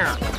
here.